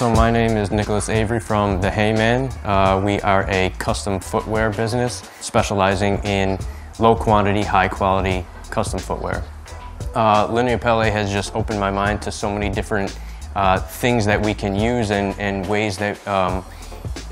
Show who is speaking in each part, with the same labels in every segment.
Speaker 1: So my name is Nicholas Avery from Theheyyman. Uh, we are a custom footwear business specializing in low quantity, high quality custom footwear. Uh, Lineapelle has just opened my mind to so many different uh, things that we can use and, and ways that um,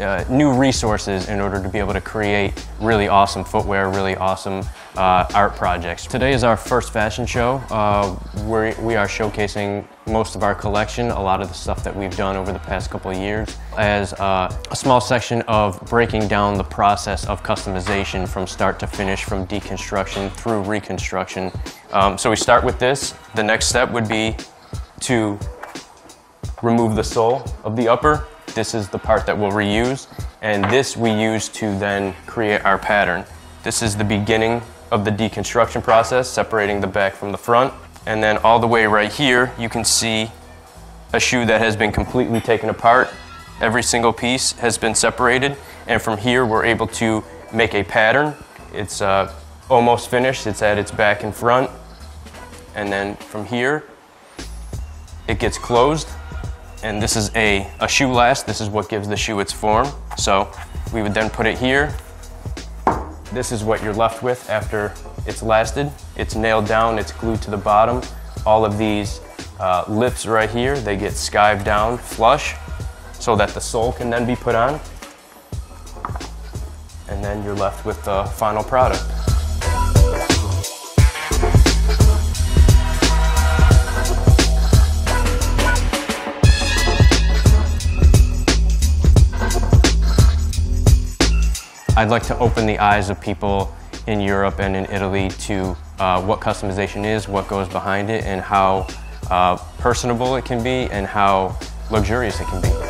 Speaker 1: uh, new resources in order to be able to create really awesome footwear, really awesome uh, art projects. Today is our first fashion show. Uh, we're, we are showcasing most of our collection, a lot of the stuff that we've done over the past couple of years, as uh, a small section of breaking down the process of customization from start to finish, from deconstruction through reconstruction. Um, so we start with this. The next step would be to remove the sole of the upper this is the part that we'll reuse, and this we use to then create our pattern. This is the beginning of the deconstruction process, separating the back from the front. And then all the way right here, you can see a shoe that has been completely taken apart. Every single piece has been separated. And from here, we're able to make a pattern. It's uh, almost finished. It's at its back and front. And then from here, it gets closed and this is a, a shoe last. This is what gives the shoe its form. So we would then put it here. This is what you're left with after it's lasted. It's nailed down, it's glued to the bottom. All of these uh, lips right here, they get skived down flush so that the sole can then be put on. And then you're left with the final product. I'd like to open the eyes of people in Europe and in Italy to uh, what customization is, what goes behind it, and how uh, personable it can be and how luxurious it can be.